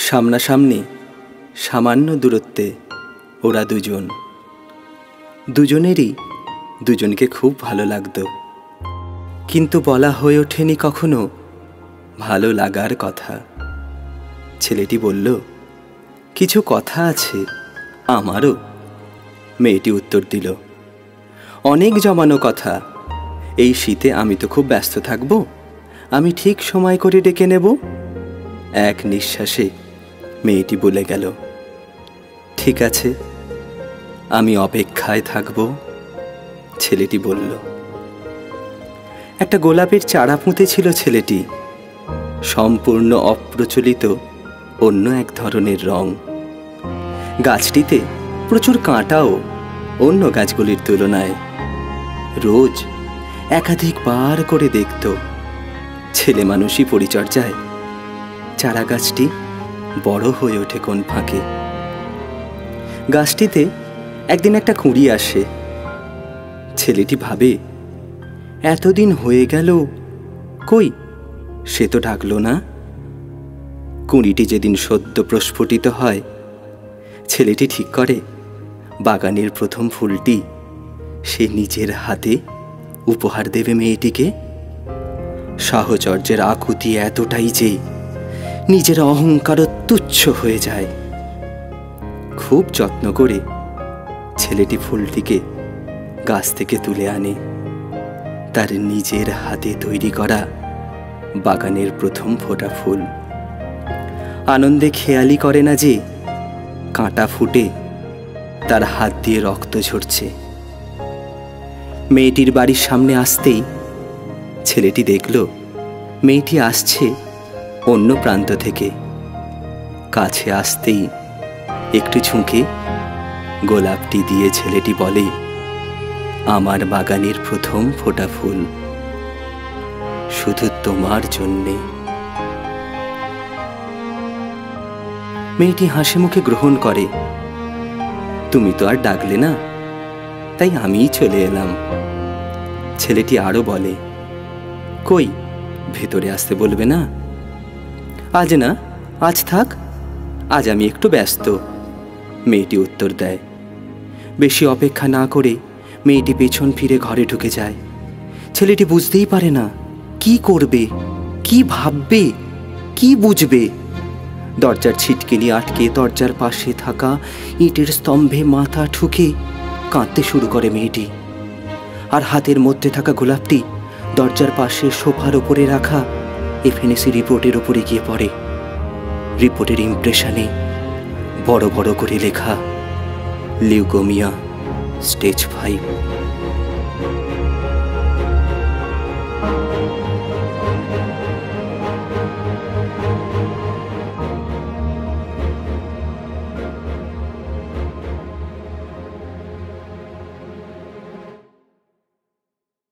সামনাসামনি সামান্য দূরত্বে ওরা দুজন। দুজনেরই দুজনকে খুব ভালো লাগতো। কিন্তু বলা হয়ে ওঠেনি কখনো ভালো লাগার কথা। ছেলেটি বলল, কিছু কথা আছে আমারও। মেয়েটি উত্তর দিল, অনেক জমানো কথা। এই শীতে আমি তো খুব ব্যস্ত থাকব। আমি ঠিক সময় করে ডেকে নেব? এক নিঃশ্বাসে মেয়েটি বলে গেল, ঠিক আছে, আমি অপেক্ষায় থাকব ছেলেটি বলল। একটা গোলাপের চারা পুঁতেছিল ছেলেটি, সম্পূর্ণ অপ্রচলিত, অন্য এক ধরনের রং। গাছটিতে প্রচুর কাঁটাও অন্য গাছগুলির তুলনায়। রোজ একাধিকবার করে দেখত। ছেলে মানুষই পরিচর্যায় চারা গাছটি বড় হয়ে ওঠে কোন ফাঁকে। গাছটিতে একদিন একটা কুঁড়ি আসে। ছেলেটি ভাবে, এতদিন হয়ে গেল, কই? সে তো ডাকলো না? কুঁড়িটি যেদিন সদ্য প্রস্ফুটিত হয়, ছেলেটি ঠিক করে, বাগানের প্রথম ফুলটি সে নিজের হাতে উপহার দেবে মেয়েটিকে। সাহচর্যের আকুতি এতটাই যে নিজের অহংকারও তুচ্ছ হয়ে যায়। খুব যত্ন করে ছেলেটি ফুলটিকে গাছ থেকে তুলে আনে। তার নিজের হাতে তৈরি করা বাগানের প্রথম ফোটা ফুল। আনন্দে খেয়ালি করে না যে কাঁটা ফুটে তার হাত দিয়ে রক্ত ঝরছে। মেয়েটির বাড়ির সামনে আসতেই ছেলেটি দেখল, মেয়েটি আসছে অন্য প্রান্ত থেকে। কাছে আসতেই একটু ঝুঁকে গোলাপটি দিয়ে ছেলেটি বলে, আমার বাগানের প্রথম ফোটা ফুল। শুধু তোমার জন্যে। মেয়েটি হাসি মুখে গ্রহণ করে, তুমি তো আর ডাকলে না, তাই আমিই চলে এলাম। ছেলেটি আরও বলে, কই, ভেতরে আসতে বলবে না? আজ না, আজ থাক, আজ আমি একটু ব্যস্ত, মেয়েটি উত্তর দেয়। বেশি অপেক্ষা না করে মেয়েটি পেছন ফিরে ঘরে ঢুকে যায়। ছেলেটি বুঝতেই পারে না, কি করবে, কি ভাববে, কি বুঝবে? দরজার ছিটকেলি আটকে দরজার পাশে থাকা ইটের স্তম্ভে মাথা ঠুকে কাঁদতে শুরু করে মেয়েটি। আর হাতের মধ্যে থাকা গোলাপটি দরজার পাশে সোফার ওপরে রাখা এফএনএসি রিপোর্টের ওপরে গিয়ে পড়ে। রিপোর্টের ইমপ্রেশনে বড় বড় করে লেখা লিউকোমিয়া স্টেজ ফাইভ।